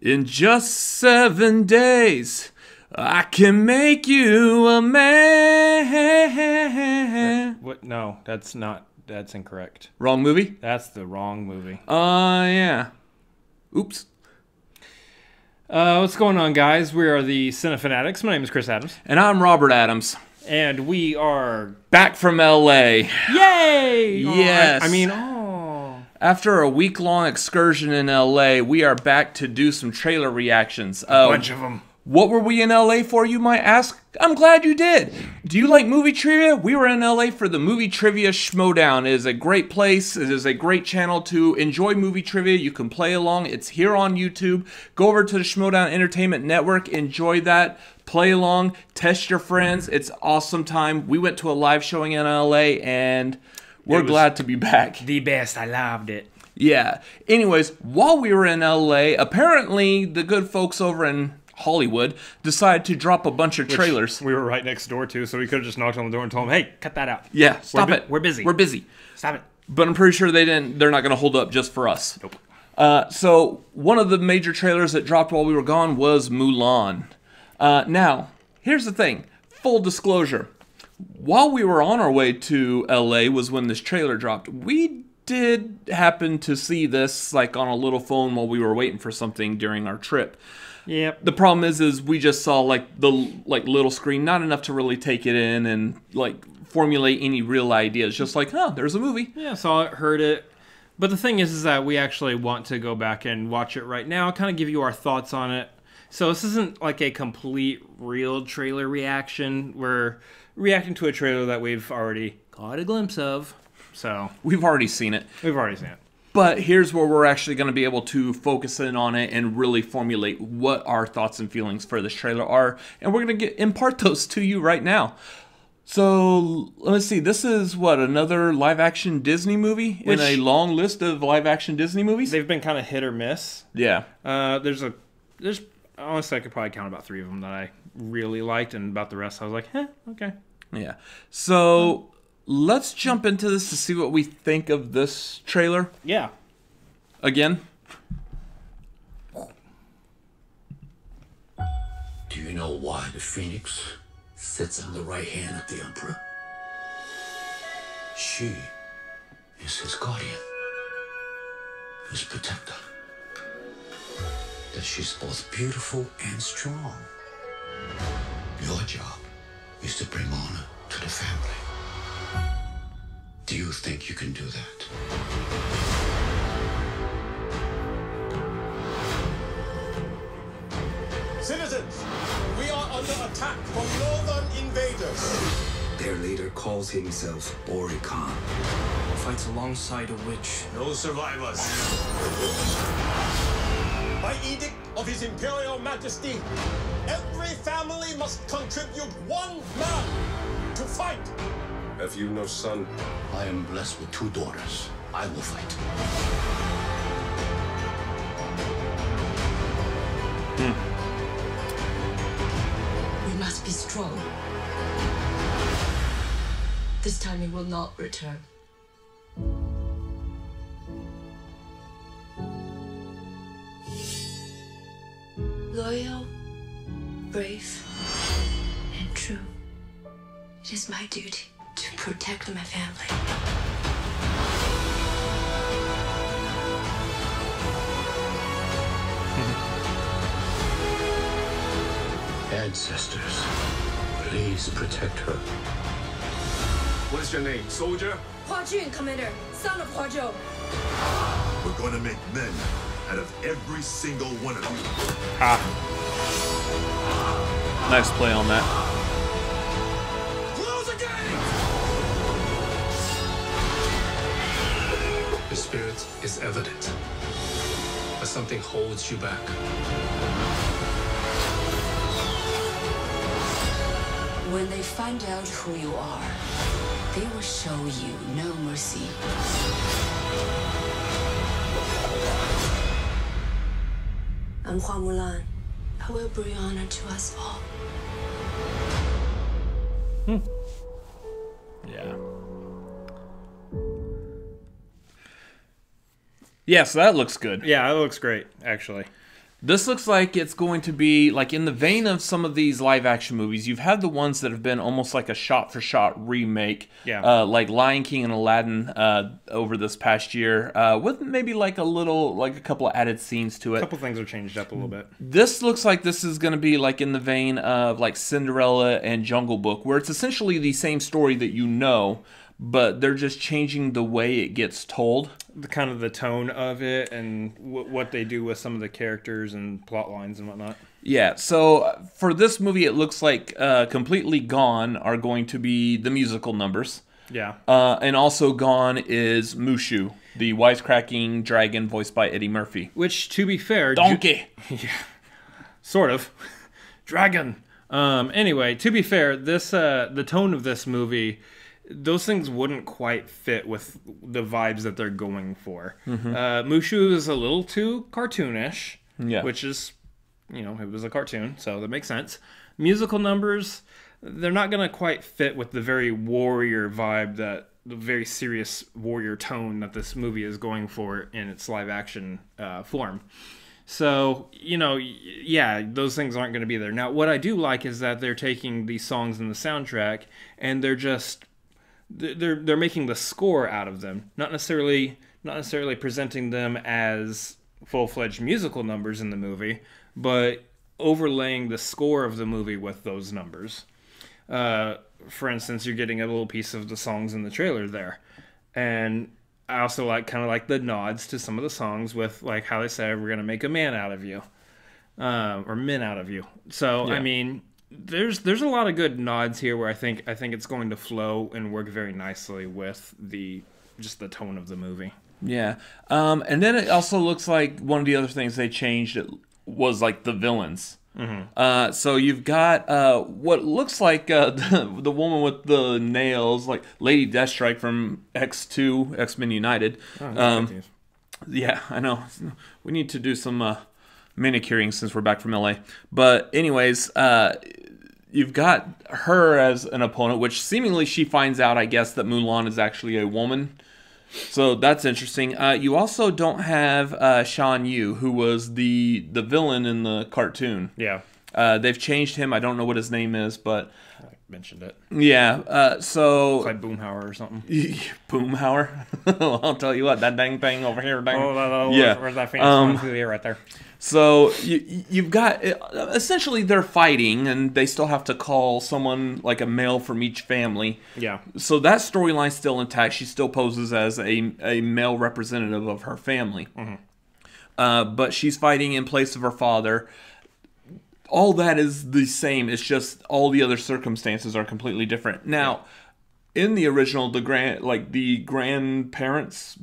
In just seven days, I can make you a man. What? No, that's not. That's incorrect. Wrong movie? That's the wrong movie. Uh, yeah. Oops. Uh, what's going on, guys? We are the Cinefanatics. My name is Chris Adams, And I'm Robert Adams, and we are. back from LA. Yay! Yes. I, I mean, oh. After a week long excursion in LA, we are back to do some trailer reactions. Uh, bunch of them. What were we in LA for, you might ask? I'm glad you did. Do you like movie trivia? We were in LA for the Movie Trivia Schmoedown. It is a great place. It is a great channel to enjoy movie trivia. You can play along. It's here on YouTube. Go over to the Schmoedown Entertainment Network. Enjoy that. Play along. Test your friends. It's awesome time. We went to a live showing in LA and we're glad to be back. The best. I loved it. Yeah. Anyways, while we were in LA, apparently the good folks over in Hollywood decided to drop a bunch of trailers. We were right next door too, so we could have just knocked on the door and told them, "Hey, cut that out." yeah, stop bu- it. we're busy. We're busy. Stop it. But I'm pretty sure they didn't. They're not going to hold up just for us. Nope. Uh, so one of the major trailers that dropped while we were gone was Mulan. Uh, now, here's the thing. Full disclosure. While we were on our way to LA was when this trailer dropped. We did happen to see this like on a little phone while we were waiting for something during our trip. Yep. The problem is, is we just saw like the like little screen, not enough to really take it in and like formulate any real ideas. Just like, oh, there's a movie. Yeah, saw it, heard it. But the thing is, is that we actually want to go back and watch it right now, kind of give you our thoughts on it. So this isn't like a complete real trailer reaction. We're reacting to a trailer that we've already caught a glimpse of. So We've already seen it. we've already seen it. But here's where we're actually going to be able to focus in on it and really formulate what our thoughts and feelings for this trailer are, and we're going to get impart those to you right now. So let's see. This is what another live-action Disney movie Which- in a long list of live-action Disney movies. They've been kind of hit or miss. Yeah. Uh, there's a there's honestly I could probably count about three of them that I really liked, and about the rest I was like, eh, okay. Yeah. So let's jump into this to see what we think of this trailer Yeah. again. Do you know why the Phoenix sits on the right hand of the Emperor? She is his guardian, his protector. That she's both beautiful and strong. Your job is to bring honor to the family. Do you think you can do that? Citizens, we are under attack from northern invaders. Their leader calls himself Bori Khan. fights alongside a witch. No survivors. By edict of His Imperial Majesty, every family must contribute one man to fight. Have you no son? I am blessed with two daughters. I will fight. Hmm. We must be strong. This time he will not return. Loyal, brave, and true. It is my duty to protect my family. Ancestors, please protect her. What is your name, soldier? Hua Jun, Commander, son of Hua Zhou. We're going to make men out of every single one of you. Nice play on that. Close the gate! The spirit is evident, but something holds you back. When they find out who you are, they will show you no mercy. I'm Hua Mulan. I will bring honor to us all. Hmm. Yeah. Yeah, so that looks good. Yeah, it looks great, actually. This looks like it's going to be like in the vein of some of these live action movies. You've had the ones that have been almost like a shot for shot remake, Yeah. uh, like Lion King and Aladdin uh, over this past year, uh, with maybe like a little, like a couple of added scenes to it. A couple things are changed up a little bit. This looks like this is going to be like in the vein of like Cinderella and Jungle Book, where it's essentially the same story that you know, but they're just changing the way it gets told. The kind of the tone of it and w- what they do with some of the characters and plot lines and whatnot. Yeah, so uh, for this movie, it looks like uh, completely gone are going to be the musical numbers. Yeah. Uh, and also gone is Mushu, the wisecracking dragon voiced by Eddie Murphy. Which, to be fair, Ju- yeah, sort of dragon um anyway to be fair this uh the tone of this movie those things wouldn't quite fit with the vibes that they're going for Mhm. uh mushu is a little too cartoonish Yeah. which is you know it was a cartoon so that makes sense musical numbers they're not gonna quite fit with the very warrior vibe that the very serious warrior tone that this movie is going for in its live action uh, form so, you know, yeah, those things aren't going to be there. Now, what I do like is that they're taking these songs in the soundtrack and they're just they're they're making the score out of them, not necessarily not necessarily presenting them as full-fledged musical numbers in the movie, but overlaying the score of the movie with those numbers. Uh, for instance, you're getting a little piece of the songs in the trailer there, and I also like kind of like the nods to some of the songs with like how they say we're gonna make a man out of you, um, or men out of you. So I mean, there's there's a lot of good nods here where I think I think it's going to flow and work very nicely with the just the tone of the movie. Yeah. Um, and then it also looks like one of the other things they changed was like the villains. Mhm. Uh, so you've got uh, what looks like uh, the, the woman with the nails, like Lady Deathstrike from X2, X Men United. Oh, um, yeah, I know. We need to do some uh, manicuring since we're back from LA. But anyways, uh, you've got her as an opponent, which seemingly she finds out, I guess, that Mulan is actually a woman. So that's interesting. Uh, you also don't have uh, Shan Yu, who was the the villain in the cartoon. Yeah. Uh, they've changed him. I don't know what his name is, but mentioned it. yeah. Uh, so It's like Boomhauer or something. Boomhauer. I'll tell you what, that dang thing over here. Dang. Oh, no, no, yeah. where's- where's that Phoenix Um, through the right there? So you, you've got essentially they're fighting, and they still have to call someone like a male from each family. Yeah. So that storyline's still intact. She still poses as a a male representative of her family. Mm -hmm. Uh, but she's fighting in place of her father. All that is the same. It's just all the other circumstances are completely different. Now, in the original, the grand like the grandparents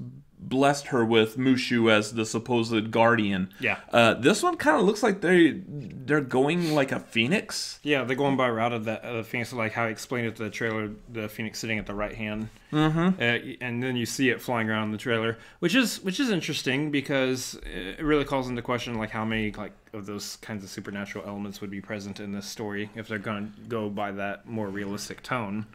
blessed her with Mushu as the supposed guardian. Yeah. Uh, this one kind of looks like they they're going like a phoenix. Yeah, they're going by route of the uh, Phoenix, like how I explained it to the trailer. The Phoenix sitting at the right hand, Mhm. uh, and then you see it flying around in the trailer, which is which is interesting because it really calls into question like how many like of those kinds of supernatural elements would be present in this story if they're going to go by that more realistic tone.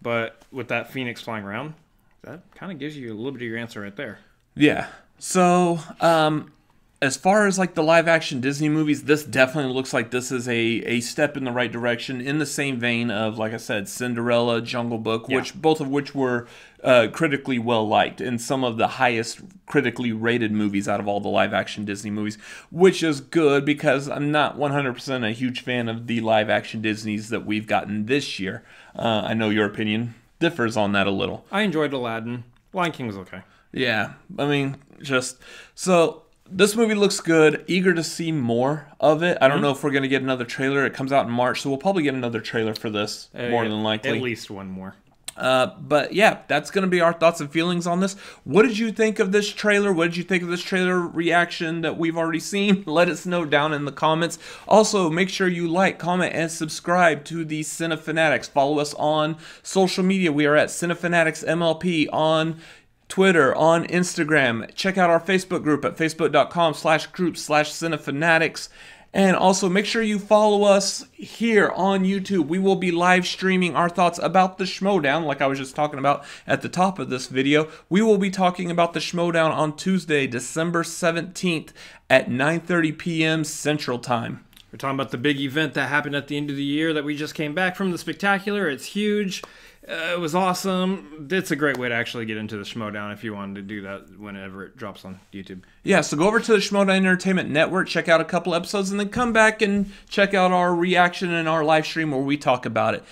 But with that Phoenix flying around, that kind of gives you a little bit of your answer right there. Yeah. So, um, as far as like the live action Disney movies, this definitely looks like this is a, a step in the right direction in the same vein of, like I said, Cinderella, Jungle Book, Yeah. which both of which were uh, critically well liked and some of the highest critically rated movies out of all the live action Disney movies, which is good because I'm not 100% a huge fan of the live action Disneys that we've gotten this year. Uh, I know your opinion differs on that a little. I enjoyed Aladdin. Lion King was okay. Yeah, I mean, just so this movie looks good. Eager to see more of it. I don't Mhm. know if we're gonna get another trailer. It comes out in March, so we'll probably get another trailer for this more Uh, than likely. At least one more. Uh, but yeah, that's gonna be our thoughts and feelings on this. What did you think of this trailer? What did you think of this trailer reaction that we've already seen? Let us know down in the comments. Also, make sure you like, comment, and subscribe to the Cinefanatics. Follow us on social media. We are at Cinefanatics MLP on Twitter, on Instagram. Check out our Facebook group at facebook.com slash group slash Cinefanatics. And also make sure you follow us here on YouTube. We will be live streaming our thoughts about the Schmoedown, like I was just talking about at the top of this video. We will be talking about the Schmoedown on Tuesday, December 17th at 9:30 p.m. Central Time. We're talking about the big event that happened at the end of the year that we just came back from. The spectacular. It's huge. Uh, it was awesome. It's a great way to actually get into the Schmoedown if you wanted to do that whenever it drops on YouTube. Yeah, so go over to the Schmoedown Entertainment Network, check out a couple episodes, and then come back and check out our reaction and our live stream where we talk about it.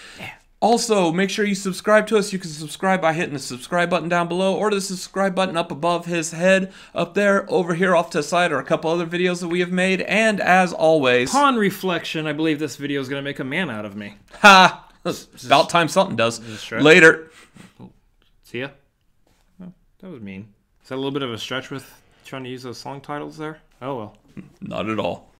Also, make sure you subscribe to us. You can subscribe by hitting the subscribe button down below or the subscribe button up above his head up there. Over here off to the side are a couple other videos that we have made. And as always, Upon reflection, I believe this video is going to make a man out of me. ha! About time something does. Later. See ya. Oh, that was mean. Is that a little bit of a stretch with trying to use those song titles there? Oh well. Not at all.